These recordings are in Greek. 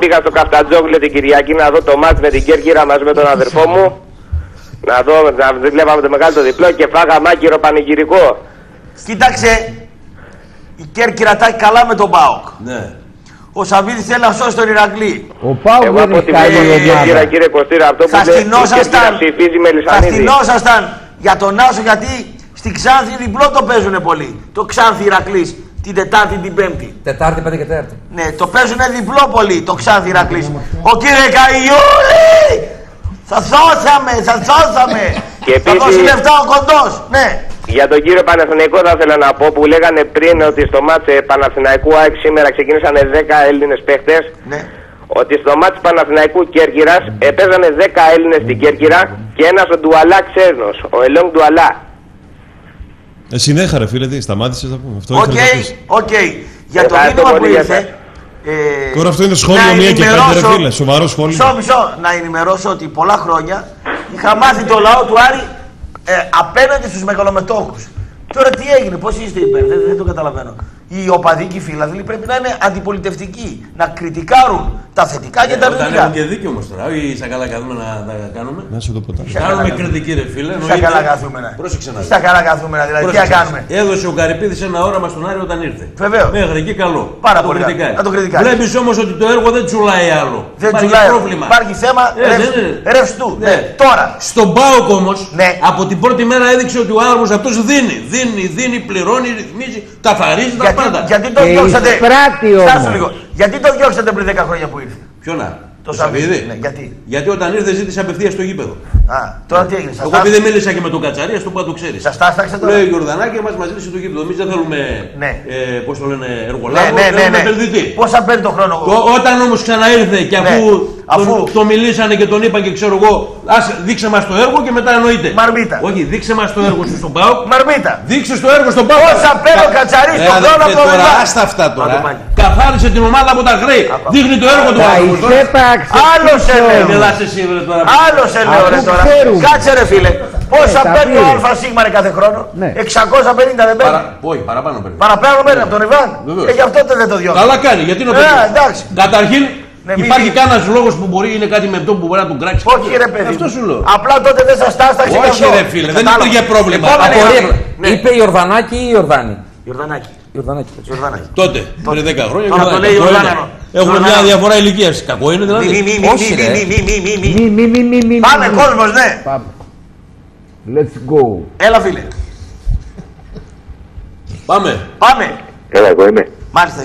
πήγα στο Καφτατζόγλιο την Κυριακή να δω το μάτς με την Κέρκυρα μαζί με τον αδερφό μου. Να δω, να βλέπαμε το μεγάλο το διπλό και φάγαμε άκυρο πανηγυρικό. Κοίταξε, η Κέρκυρα τα έχει καλά με τον Μπάουκ. Ναι. Ο Σαββίδης θέλει να σώσει τον Ηρακλή. Ο Πάου Εγώ δεν από έχει τη καλή Κέρκυρα, ομάδα. κύριε Κωστήρα, αυτό που Θα λέει η στηνόσασταν, Κέρκυρα ψηφίζει με θα Λισανίδη. στηνόσασταν για τον Άσο γιατί στη Ξάνθη διπλό το παίζουν πολύ. Το Ξάνθη Ηρακλής την Τετάρτη την Πέμπτη. Τετάρτη, πέντε και τέταρτη. Ναι, το παίζουν διπλό πολύ το Ξάνθη Ηρακλής. Ο κύριε Καϊούλη! Θα σώσαμε, θα σώσαμε. Και Θα επίσης- δώσει λεφτά ο κοντός. Ναι. Για τον κύριο Παναθηναϊκό θα ήθελα να πω που λέγανε πριν ότι στο μάτς ε, Παναθηναϊκού ΑΕΚ σήμερα ξεκίνησαν 10 Έλληνες παίχτες. ναι. Ότι στο μάτς Παναθηναϊκού Κέρκυρας έπαιζανε 10 Έλληνες στην Κέρκυρα και ένας ο Ντουαλά ξένος, ο Ελόγκ Ντουαλά. Ε, συνέχα ρε φίλε, τι, σταμάτησες να πούμε. Αυτό Οκ, ήθελα να πεις. οκ. Για το Ευχαριστώ μήνυμα που πολύ για ήρθε. σας. ε, Τώρα αυτό είναι σχόλιο να μία και πέντε, ρε ενημερώσω- φίλε, σοβαρό σχόλιο. Μισό, μισό. Να ενημερώσω ότι πολλά χρόνια είχα μάθει το λαό του Άρη ε, απέναντι στους μεγαλομετόχους. Τώρα τι έγινε, πώς είστε υπέρ, δεν, δεν το καταλαβαίνω. Οι οπαδοί και οι φίλαθλοι πρέπει να είναι αντιπολιτευτικοί, να κριτικάρουν τα θετικά και τα Ε, Όταν αρνητικά. έχουν και δίκιο όμως τώρα, όχι σαν καλά καθούμε να τα κάνουμε. Να σε το ποτάμι. Στα Κάνουμε καλά κριτική ρε φίλε. Στα εννοείται. καλά καθούμενα. Πρόσεξε να δεις. Στα καλά καθούμενα, δηλαδή τι να Πρόσεξε. κάνουμε. Έδωσε ο Καρυπίδης ένα όραμα στον Άρη όταν ήρθε. Βεβαίως. Μέχρι εκεί καλό. Πάρα Να το πολύ καλό. κριτικάρει. Να το κριτικάρει. Βλέπεις όμως ότι το έργο δεν τσουλάει άλλο. Δεν Υπάρχει τσουλάει. πρόβλημα. Υπάρχει θέμα Ε, ρευ- ναι, ναι. ρευστού. Ναι. Ναι. Τώρα, Στον Πάοκ όμως, Ναι. από την πρώτη μέρα έδειξε ότι ο άνθρωπος αυτός δίνει. Δίνει, δίνει, πληρώνει, ρυθμίζει, καθαρίζει τα γιατί, πάντα. γιατί το Και διώξατε. εισπράττει Στάσου όμως. λίγο. Γιατί το διώξατε πριν 10 χρόνια που ήρθε; Ποιο να; Το Το Σαββίδη. Σαββίδη. Ναι, γιατί; Γιατί όταν ήρθε ζήτησε απευθείας στο γήπεδο. Α, τώρα τι έγινε. Σας Εγώ επειδή μίλησα και με τον Κατσαρία, στον που το ξέρεις. Σας τάσταξε τώρα; Λέει ο Γιορδανάκη μα μας ζήτησε το γήπεδο. Εμείς δεν θέλουμε. Ναι. Ε, Πώς το λένε, Ναι, εργολάβο. ναι, ναι, θέλουμε ναι. επενδυτή. Πόσα παίρνει το χρόνο; Ο- όταν όμως ξαναήρθε και Ναι. αφού, Αφού- Τον, το μιλήσανε και τον είπαν και ξέρω εγώ, ας, δείξε μας το έργο και μετά εννοείται. Μαρμίτα. Όχι, δείξε μας το έργο σου στον Πάοκ. Μαρμίτα. Δείξε το έργο στον Πάοκ. Πόσα παίρνει ο Κατσαρής Ε, στον χρόνο αδερφέ, από τώρα, μετά. άστα αυτά Άντε, τώρα. μάγκη. Καθάρισε την ομάδα από τα χρέη. Δείχνει το έργο του Τα άνθρωπος. εισέπραξε. Άλλος σε λέω. Μιλάς εσύ βρε τώρα. Άλλος σε λέω ρε Αφού τώρα. ξέρουμε. Κάτσε ρε φίλε. Πόσα τα παίρνει ο πήρε. Αλφα Σίγμα ρε κάθε χρόνο; Ναι. 650 δεν παίρνει. Παρα... Όχι, παραπάνω παίρνει. Παραπάνω παίρνει από τον Ιβάν. Βεβαίως. Και γι' αυτό δεν το διώχνει. Καλά κάνει, γιατί να το Ε, κάνει. εντάξει. Καταρχήν, Ναι, μην υπάρχει δει- κανένας λόγος που μπορεί είναι κάτι με αυτό που μπορεί να τον κράξεις. Όχι ρε παιδί. Αυτό μου. σου λέω. Απλά τότε δεν σας τάσταξε Όχι, καθόλου. ρε, φίλε, δεν Κατάλαβα. υπήρχε πρόβλημα. Επόμενη Απορία. ερώτηση. Ναι. Είπε Ιορδανάκη ή Ιορδάνη. Ιορδανάκη. Ιορδανάκη. Ιορδανάκη. Τότε, πριν 10 χρόνια. Τώρα το Ιορδάνη. λέει Κακό είναι. Ιορδάνο. Έχουμε μια Ιορδάνο. διαφορά ηλικίας. Κακό είναι Μη, μη, δηλαδή. μη, μη, Όχι, μη, ρε. μη, μη, μη, μη, μη. Μη, μη, μη, μη, μη. Πάμε μη. κόσμος, ναι. Πάμε. Let's go. Έλα φίλε. Πάμε. Πάμε. Έλα, εγώ είμαι. Μάλιστα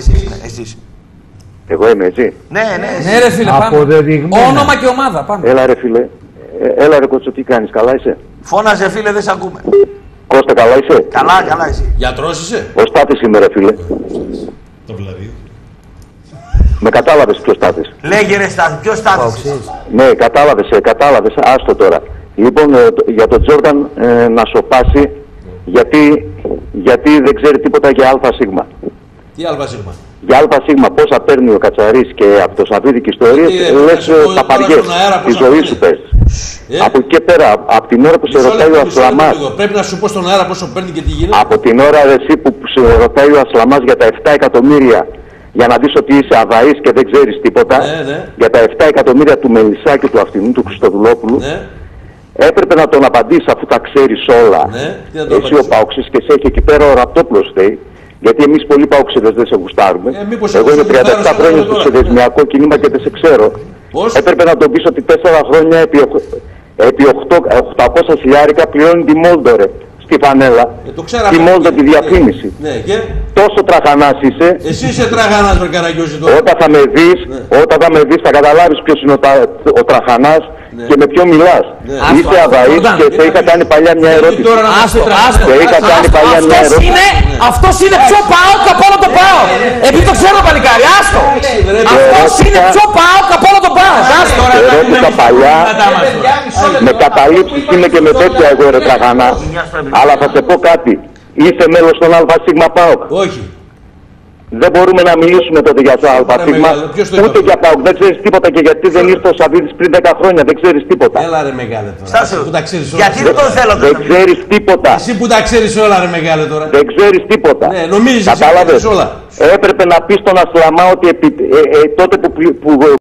εσείς. Ναι, εσείς. Εγώ είμαι έτσι. Ναι, ναι. εσείς. Ναι, ρε φίλε, πάμε. Αποδεδειγμένα. Όνομα και ομάδα, πάμε. Έλα ρε φίλε. Ε, έλα ρε κότσο, τι κάνεις, καλά είσαι; Φώναζε φίλε, δεν σε ακούμε. Κώστα, καλά είσαι; Καλά, καλά εσύ. Γιατρός είσαι; Ο Στάθης είμαι ρε φίλε. Το βλαδί. Με κατάλαβες ποιος Στάθης; Λέγε ρε Στάθη, ποιος Στάθης. Ναι, κατάλαβες, ε, κατάλαβες, άστο τώρα. Λοιπόν, ε, το- για τον Τζόρνταν ε, να σοπάσει γιατί, γιατί δεν ξέρει τίποτα για ΑΣ. Τι άλφα σίγμα. Για ΑΣ πόσα παίρνει ο Κατσαρής και από το Σαββίδι και ιστορίες, Γιατί, ε, λες να σου πω, ε, τα τώρα παριές, στον αέρα τη πόσα ζωή παίρνει. σου πες. Ε; Από εκεί και πέρα, από την ώρα που σε Μισό ρωτάει λεπτό, ο μισό λεπτό Ασλαμάς, λίγο. Πρέπει να σου πω στον αέρα πόσο παίρνει και τι γίνεται. από την ώρα ρε, εσύ που σε ρωτάει ο Ασλαμάς για τα 7 εκατομμύρια για να δεις ότι είσαι αδαής και δεν ξέρεις τίποτα, Ναι, ναι. για τα 7 εκατομμύρια του Μελισσάκη του αυτινού του Χριστοδουλόπουλου, Ναι. έπρεπε να τον απαντήσεις αφού τα ξέρεις όλα. Ναι, τι να το Εσύ απαντήσω. ο Παοξής και σε έχει εκεί πέρα ο Ραπτόπουλος φταίει. Γιατί εμείς πολλοί Παοξίδες δεν σε γουστάρουμε. Ε, μήπως Εγώ εγώ είμαι σε γουστάρω 37 σαν χρόνια εγώ στο τώρα. συνδεσμιακό κίνημα και δεν σε ξέρω. Πώς; Έπρεπε να τον πεις ότι 4 χρόνια επί, οχ- επί 8, 800 χιλιάρικα πληρώνει τη Μόλντορε στη φανέλα. Ε, το ξέραμε. τη Μόλντο τη Ναι. διαφήμιση. Ναι, και; Τόσο τραγανάς είσαι, εσύ είσαι τραγανάς με καραγκιόζη τώρα. όταν θα με δεις, Ναι. όταν θα με δεις θα καταλάβεις ποιος είναι ο, τα- ο τραχανάς Ναι. και με ποιο μιλάς. Ναι. Είσαι Άστο, αδαής Jordan, και σε είχα κάνει παλιά μια Γιατί ερώτηση. τώρα να μας Άστο, τραγανάς. άστο. Και είχα κάνει Άστο, παλιά μια αυτός ερώτηση. Είναι, αυτός είναι πιο πάοκ από όλο το πάοκ. Επειδή το ξέρω παλικάρι, άστο. Αυτός είναι πιο πάοκ από όλο το πάοκ. Άστο. Τώρα Και να ρώτησα έχουμε παλιά, μισθώματα μας τώρα. με καταλήψεις είμαι και με τέτοια εγώ ρε τραχανά. Αλλά θα σε πω κάτι. Είσαι μέλος των ΑΣ ΠΑΟΚ. Όχι. Δεν μπορούμε να μιλήσουμε τότε για το ΑΣ. Ρε μεγάλε, ποιος το είπε Ούτε αυτό; για ΠΑΟΚ. Δεν ξέρεις τίποτα και γιατί δεν ήρθε ο Σαββίδης πριν 10 χρόνια. Δεν ξέρεις τίποτα. Έλα ρε μεγάλε τώρα. Στάσου. Εσύ που τα ξέρεις όλα. Γιατί δεν τον θέλω Δεν τώρα; ξέρεις τίποτα. Εσύ που τα ξέρεις όλα ρε μεγάλε τώρα. Δεν ξέρεις τίποτα. Ναι, νομίζεις εσύ που Κατάλαβες; ξέρεις όλα. Έπρεπε να πεις στον Ασλαμά ότι επί- ε, ε, τότε που, πλη- που